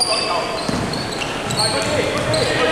Okay, okay.